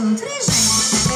outras, gente.